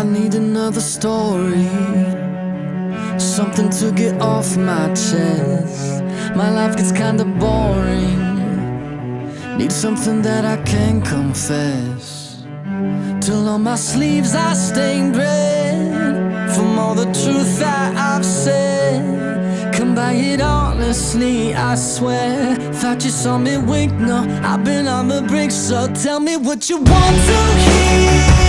I need another story. Something to get off my chest. My life gets kinda boring. Need something that I can confess. Till on my sleeves I stained red. From all the truth honestly, I swear. Thought you saw me wink, no, I've been on the brink. So tell me what you want to hear.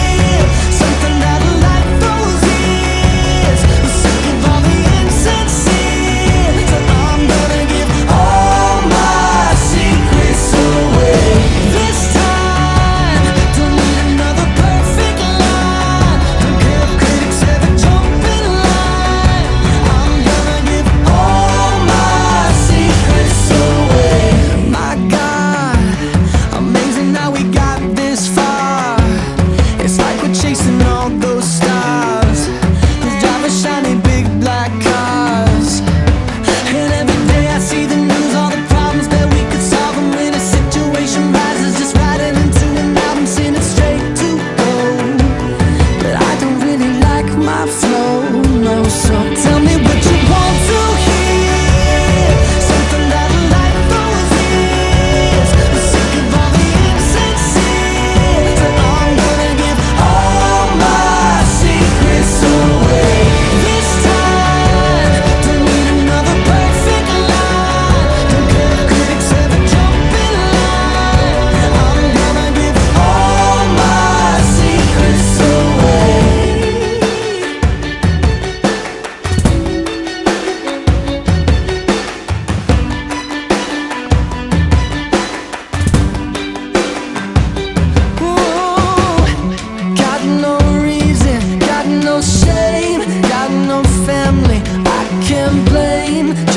shame. Got no family I can't blame.